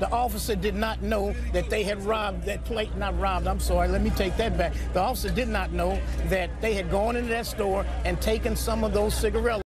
The officer did not know that they had robbed that plate, not robbed, I'm sorry, let me take that back. The officer did not know that they had gone into that store and taken some of those cigarettes.